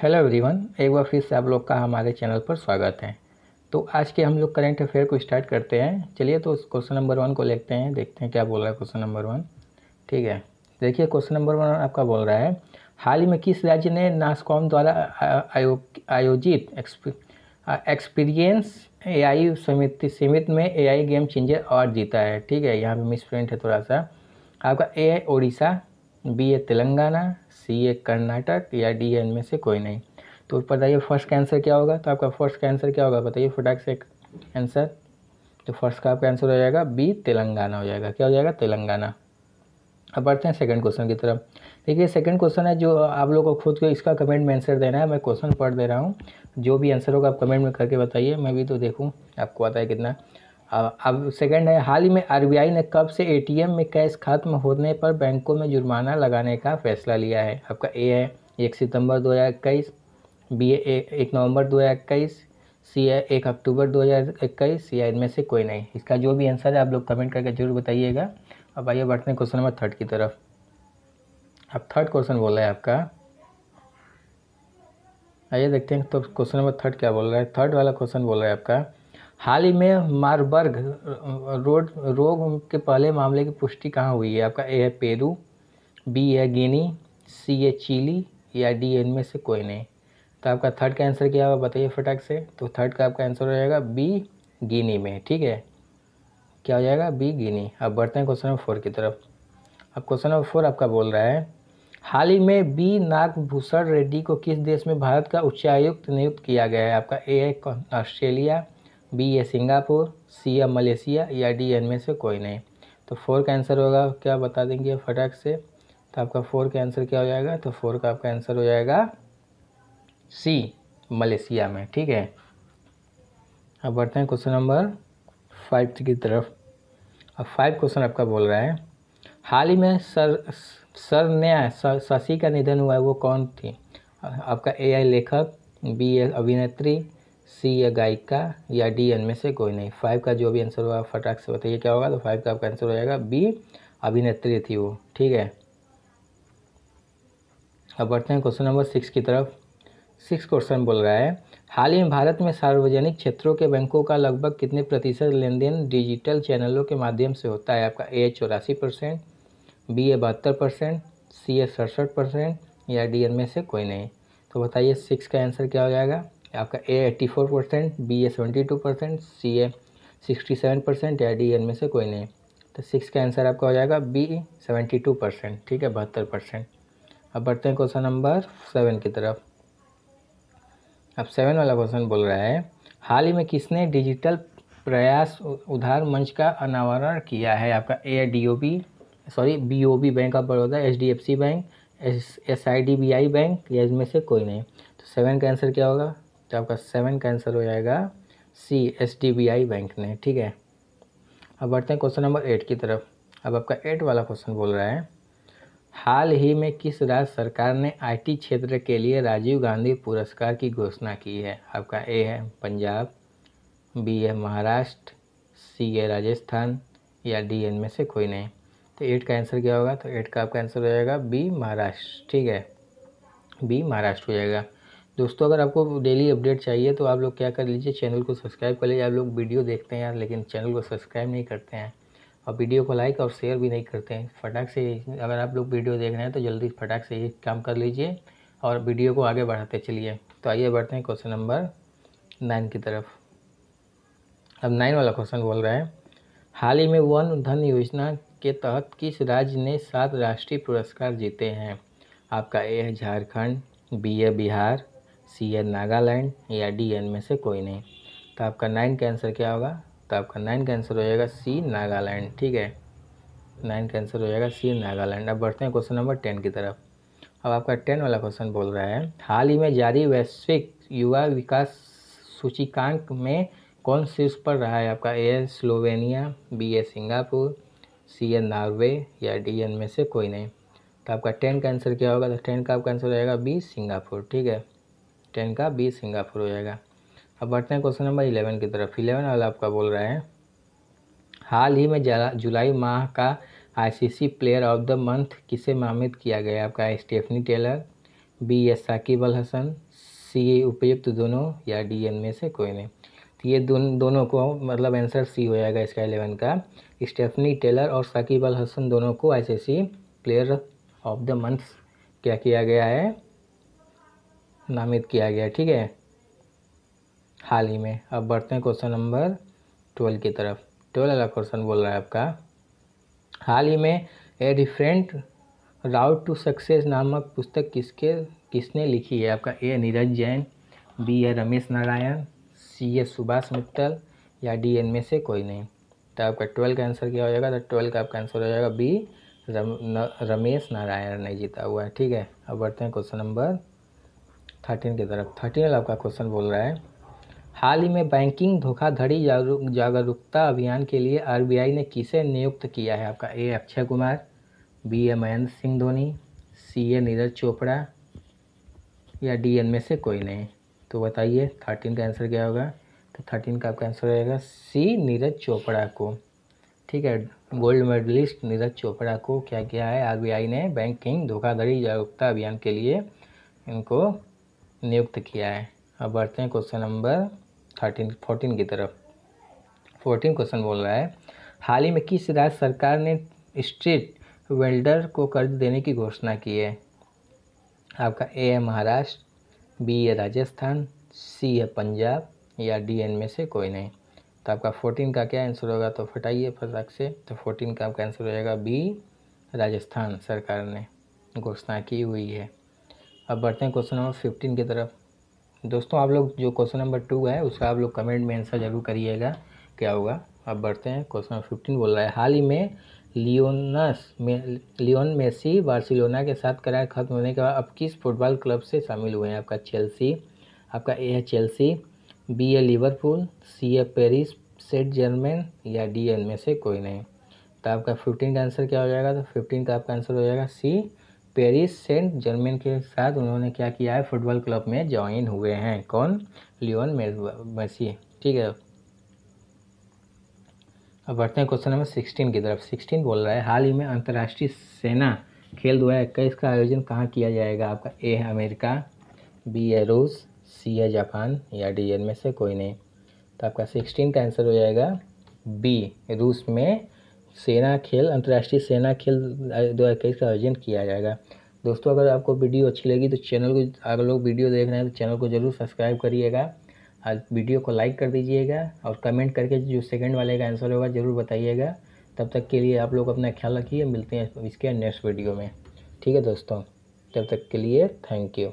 Hello everyone एक बार फिर से आप लोग का हमारे चैनल पर स्वागत है। तो आज के हम लोग करेंट अफेयर को स्टार्ट करते हैं। चलिए तो क्वेश्चन नंबर वन को लेते हैं देखते हैं क्या बोल रहा है क्वेश्चन नंबर वन। ठीक है देखिए क्वेश्चन नंबर वन आपका बोल रहा है हाल ही में किस राज्य ने नासकॉम द्वारा आयो, आयोजित एक्सपीरियंस ए आई समिति सीमित में A I game changer award जीता है। ठीक है यहाँ पे मिस प्रिंट है थोड़ा सा। आपका ए है ओडिशा बी ए तेलंगाना सी, ए, कर्नाटक या डी, एन में से कोई नहीं। तो बताइए फ़र्स्ट का आंसर क्या होगा? तो आपका फ़र्स्ट का आंसर क्या होगा? बताइए फटाक से आंसर तो फ़र्स्ट का आपका आंसर हो जाएगा बी तेलंगाना हो जाएगा। क्या हो जाएगा? तेलंगाना। अब बढ़ते हैं सेकंड क्वेश्चन की तरफ़। देखिए सेकंड क्वेश्चन है जो आप लोग को खुद को इसका कमेंट में आंसर देना है। मैं क्वेश्चन पढ़ दे रहा हूँ। जो भी आंसर होगा आप कमेंट में करके बताइए। मैं भी तो देखूँ, आपको आता है कितना। अब सेकंड है, हाल ही में आरबीआई ने कब से एटीएम में कैश खत्म होने पर बैंकों में जुर्माना लगाने का फैसला लिया है? आपका ए है, एक सितंबर दो हज़ार इक्कीस बी ए, एक नवंबर दो हज़ार इक्कीस सी है, एक अक्टूबर दो हज़ार इक्कीस या इनमें से कोई नहीं। इसका जो भी आंसर है, आप लोग कमेंट करके ज़रूर बताइएगा। अब आइए बढ़ते हैं क्वेश्चन नंबर थर्ड की तरफ़। अब थर्ड क्वेश्चन बोल रहा है आपका। आइए देखते हैं तो क्वेश्चन नंबर थर्ड क्या बोल रहा है? थर्ड वाला क्वेश्चन बोल रहा है आपका। हाल ही में मारबर्ग रोड, रोग के पहले मामले की पुष्टि कहाँ हुई है? आपका ए है पेरू, बी है गिनी, सी है चिली, या डी इनमें से कोई नहीं? तो आपका थर्ड का आंसर क्या होगा? बताइए फटाक से। तो थर्ड का आपका आंसर हो जाएगा बी गिनी में, ठीक है? क्या हो जाएगा? बी गिनी। अब बढ़ते हैं क्वेश्चन नंबर फोर की तरफ़। अब क्वेश्चन नंबर फोर आपका बोल रहा है, हाल ही में बी नागभूषण रेड्डी को किस देश में भारत का उच्चायुक्त नियुक्त किया गया है? आपका ए है ऑस्ट्रेलिया बी है सिंगापुर, सी है मलेशिया या डी एन में से कोई नहीं। तो फोर का आंसर होगा, क्या बता देंगे फटाक से? तो आपका फोर का आंसर क्या हो जाएगा? तो फोर का आपका आंसर हो जाएगा सी, मलेशिया में, ठीक है? अब बढ़ते हैं क्वेश्चन नंबर फाइव की तरफ़। अब फाइव क्वेश्चन आपका बोल रहा है। हाल ही में सर सर न्याय शशि का निधन हुआ है, वो कौन थी? आपका ए आई लेखक बी ए अभिनेत्री सी या गायिका या डी एन में से कोई नहीं। फाइव का जो भी आंसर होगा, फटाक से बताइए क्या होगा तो फाइव का आपका आंसर हो जाएगा बी अभिनेत्री थी वो। ठीक है? अब बढ़ते हैं क्वेश्चन नंबर सिक्स की तरफ़। सिक्स क्वेश्चन बोल रहा है, हाल ही में भारत में सार्वजनिक क्षेत्रों के बैंकों का लगभग कितने प्रतिशत लेन देन डिजिटल चैनलों के माध्यम से होता है? आपका ए चौरासी परसेंट बी ए बहत्तर परसेंट सी ए सड़सठ परसेंट या डी एन में से कोई नहीं? तो बताइए सिक्स का आंसर क्या हो जाएगा? आपका A eighty four percent B A seventy two percent C ए सिक्सटी सेवन परसेंट या डी एन में से कोई नहीं। तो सिक्स का आंसर आपका हो जाएगा बी सेवेंटी टू परसेंट ठीक है? बहत्तर परसेंट अब बढ़ते हैं क्वेश्चन नंबर सेवन की तरफ़। अब सेवन वाला क्वेश्चन बोल रहा है, हाल ही में किसने डिजिटल प्रयास उधार मंच का अनावरण किया है? आपका A D O B sorry B O B bank of Baroda H D F C bank S S I D B I bank या इसमें से कोई नहीं। तो सेवन का आंसर क्या होगा? तो आपका सेवन का आंसर हो जाएगा C S D B I bank ने, ठीक है? अब बढ़ते हैं क्वेश्चन नंबर एट की तरफ़। अब आपका एट वाला क्वेश्चन बोल रहा है। हाल ही में किस राज्य सरकार ने आईटी क्षेत्र के लिए राजीव गांधी पुरस्कार की घोषणा की है? आपका ए है पंजाब बी है महाराष्ट्र सी है राजस्थान, या डी एन में से कोई नहीं। तो एट का आंसर क्या होगा? तो एट का आपका आंसर हो जाएगा बी महाराष्ट्र, ठीक है? बी महाराष्ट्र हो जाएगा। दोस्तों, अगर आपको डेली अपडेट चाहिए तो आप लोग क्या कर लीजिए चैनल को सब्सक्राइब कर लीजिए। आप लोग वीडियो देखते हैं यार, लेकिन चैनल को सब्सक्राइब नहीं करते हैं। और वीडियो को लाइक और शेयर भी नहीं करते हैं। फटाक से अगर आप लोग वीडियो देख रहे हैं तो जल्दी फटाक से ये काम कर लीजिए और वीडियो को आगे बढ़ाते चलिए। तो आइए बढ़ते हैं क्वेश्चन नंबर नाइन की तरफ़। अब नाइन वाला क्वेश्चन बोल रहा है। हाल ही में वन धन योजना के तहत किस राज्य ने सात राष्ट्रीय पुरस्कार जीते हैं? आपका ए है झारखंड, बी है बिहार सी है नागालैंड या डी एन में से कोई नहीं। तो आपका नाइन का आंसर क्या होगा? तो आपका नाइन का आंसर हो जाएगा सी नागालैंड, ठीक है? नाइन का आंसर हो जाएगा सी नागालैंड। अब बढ़ते हैं क्वेश्चन नंबर टेन की तरफ़। अब आपका टेन वाला क्वेश्चन बोल रहा है, हाल ही में जारी वैश्विक युवा विकास सूचीकांक में कौन शीर्ष पर रहा है आपका? ए स्लोवेनिया, बी ए सिंगापुर, सी ए नॉर्वे या डी एन में से कोई नहीं। तो आपका टेन का आंसर क्या होगा? तो टेन का आपका आंसर जाएगा बी सिंगापुर, ठीक है? टेन का बी सिंगापुर हो जाएगा। अब बढ़ते हैं क्वेश्चन नंबर इलेवन की तरफ़। इलेवन वाला आपका बोल रहा है हाल ही में जुलाई माह का ICC player of the month किसे नामित किया गया? आपका स्टेफनी टेलर बी एस साकिब अल हसन सी उपयुक्त दोनों या डी एन में से कोई नहीं। तो ये दोन, दोनों को मतलब आंसर सी हो जाएगा इसका इलेवन का। स्टेफनी टेलर और साकिब अल हसन दोनों को ICC player of the month क्या किया गया है? नामित किया गया ठीक है? हाल ही में। अब बढ़ते हैं क्वेश्चन नंबर ट्वेल्व की तरफ़। ट्वेल्व वाला क्वेश्चन बोल रहा है आपका। हाल ही में A different route to success नामक पुस्तक किसके किसने लिखी है? आपका ए नीरज जैन बी है रमेश नारायण सी है सुभाष मित्तल या डी एन में से कोई नहीं। तो आपका ट्वेल्व का आंसर क्या हो जाएगा? तो ट्वेल्व का आपका आंसर हो जाएगा बी रम, न, रमेश नारायण ने जीता हुआ है ठीक है? अब बढ़ते हैं क्वेश्चन नंबर थर्टीन की तरफ़। थर्टीन आपका क्वेश्चन बोल रहा है, हाल ही में बैंकिंग धोखाधड़ी जागरूकता अभियान के लिए आरबीआई ने किसे नियुक्त किया है? आपका ए अक्षय कुमार बी ए महेंद्र सिंह धोनी सी ए नीरज चोपड़ा या डी एन में से कोई नहीं। तो बताइए थर्टीन का आंसर क्या होगा? तो थर्टीन का आपका आंसर रहेगा सी नीरज चोपड़ा को। ठीक है गोल्ड मेडलिस्ट नीरज चोपड़ा को क्या किया है? आरबीआई ने बैंकिंग धोखाधड़ी जागरूकता अभियान के लिए इनको नियुक्त किया है। अब बढ़ते हैं क्वेश्चन नंबर थर्टीन फोर्टीन की तरफ़। फोर्टीन क्वेश्चन बोल रहा है, हाल ही में किस राज्य सरकार ने स्ट्रीट वेल्डर को कर्ज देने की घोषणा की है? आपका ए है महाराष्ट्र बी है राजस्थान सी है पंजाब या डी एन में से कोई नहीं। तो आपका फोर्टीन का क्या आंसर होगा? तो फटाइए फटाक से। तो फोर्टीन का आपका आंसर हो जाएगा बी राजस्थान सरकार ने घोषणा की हुई है। अब बढ़ते हैं क्वेश्चन नंबर फिफ्टीन की तरफ़। दोस्तों, आप लोग जो क्वेश्चन नंबर टू है, उसका आप लोग कमेंट में आंसर ज़रूर करिएगा। क्या होगा? अब बढ़ते हैं। क्वेश्चन नंबर फिफ्टीन बोल रहा है, हाल ही में लियोनस में, लियोन मेसी बार्सिलोना के साथ करार खत्म होने के बाद अब किस फुटबॉल क्लब से शामिल हुए हैं? आपका चेल्सी आपका ए है चेल्सी बी है लिवरपूल सी है पेरिस सेट जर्मन या डी एन में से कोई नहीं? तो आपका फिफ्टीन का आंसर क्या हो जाएगा? तो फिफ्टीन का आपका आंसर हो जाएगा सी पेरिस सेंट जर्मन के साथ उन्होंने क्या किया है? फुटबॉल क्लब में ज्वाइन हुए हैं। कौन? Lionel Messi. ठीक है। अब बढ़ते हैं क्वेश्चन नंबर सिक्सटीन की तरफ़। सिक्सटीन बोल रहा है, हाल ही में अंतर्राष्ट्रीय सेना खेल दो हज़ार इक्कीस का आयोजन कहाँ किया जाएगा? आपका ए है अमेरिका, बी है रूस, सी है जापान या डी एन में से कोई नहीं। तो आपका सिक्सटीन का आंसर हो जाएगा बी, रूस में सेना खेल, अंतर्राष्ट्रीय सेना खेल दो हज़ार इक्कीस का आयोजन किया जाएगा। दोस्तों, अगर आपको वीडियो अच्छी लगी तो चैनल को, अगर लोग वीडियो देख रहे हैं तो चैनल को ज़रूर सब्सक्राइब करिएगा। आज वीडियो को लाइक कर दीजिएगा और कमेंट करके जो सेकंड वाले का आंसर होगा ज़रूर बताइएगा। तब तक के लिए आप लोग अपना ख्याल रखिए। मिलते हैं इसके नेक्स्ट वीडियो में। ठीक है दोस्तों, तब तक के लिए थैंक यू